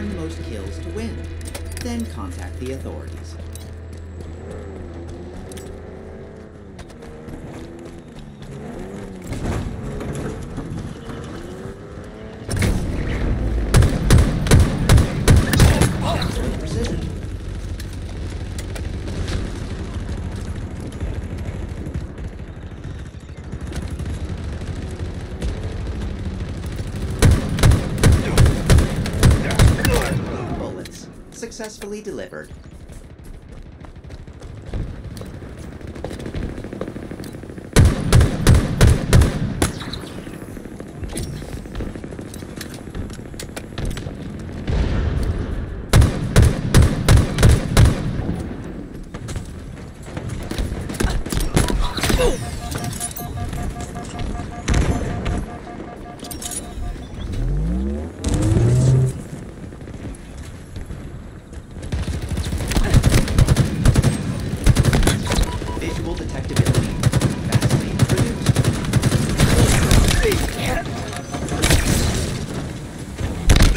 earn the most kills to win. Then contact the authorities. Successfully delivered.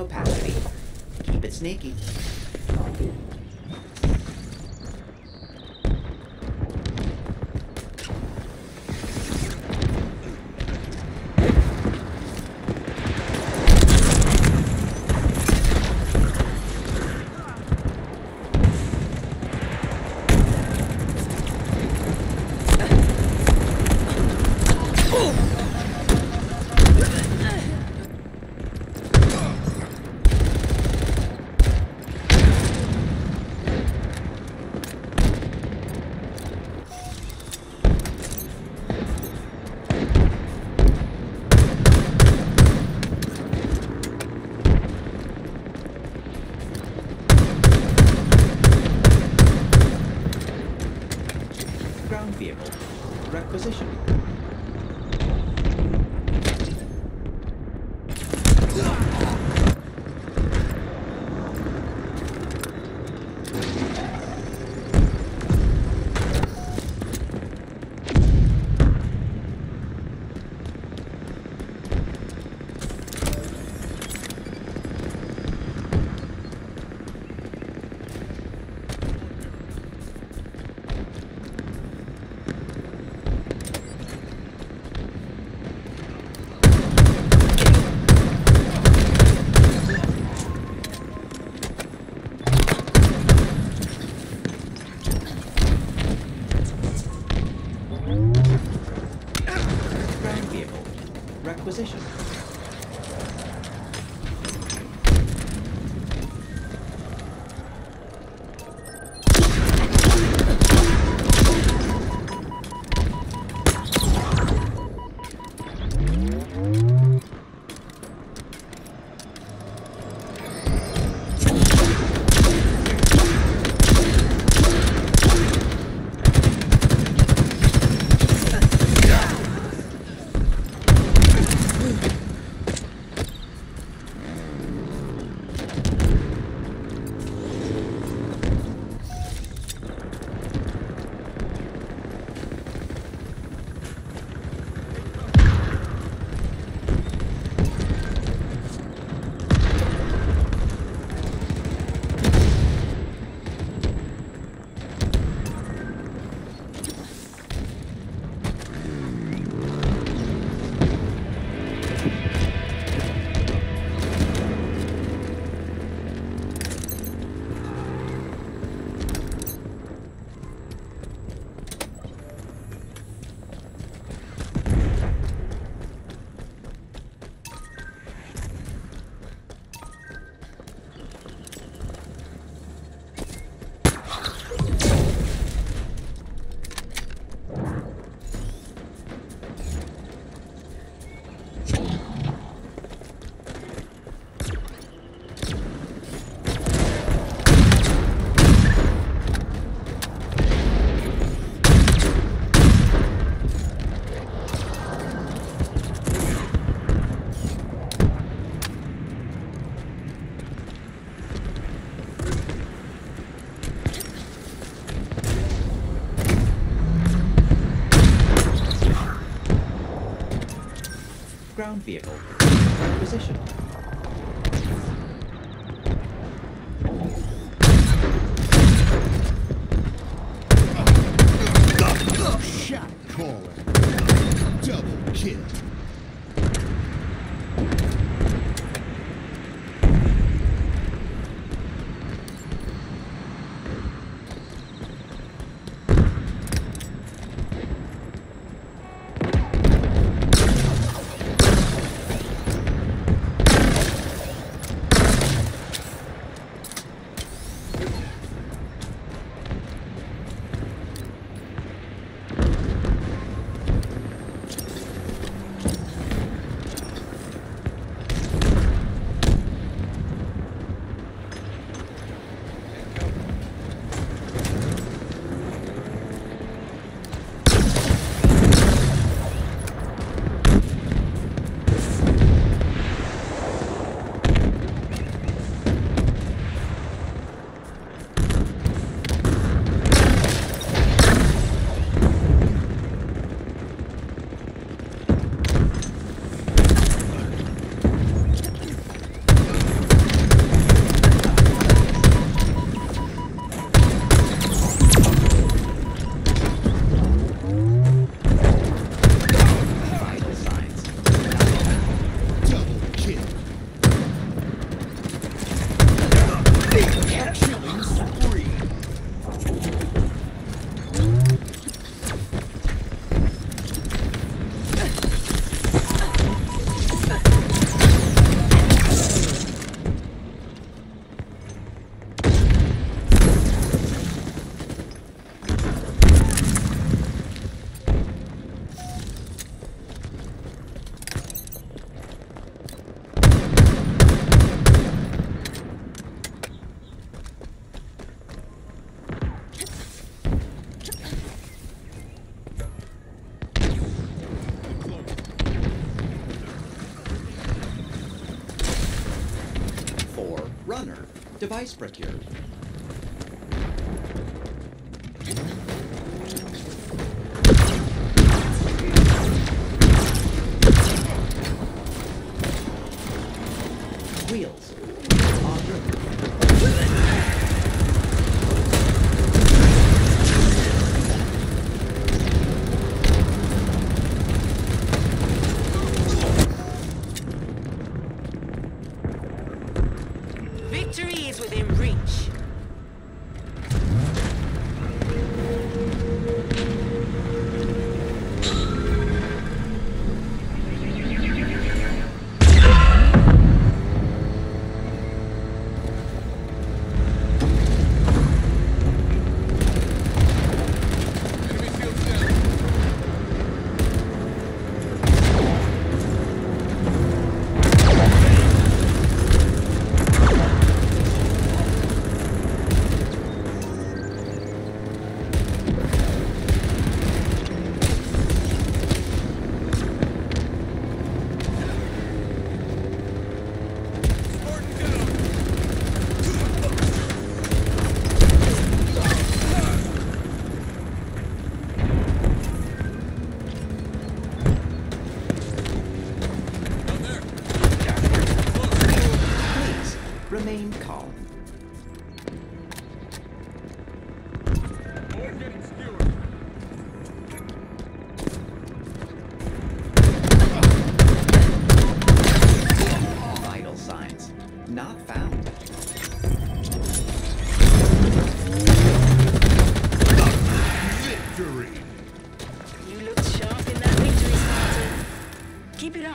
opacity. Keep it sneaky. Requisition. Ground vehicle. Requisition. Device procured. Wheels.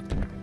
Up.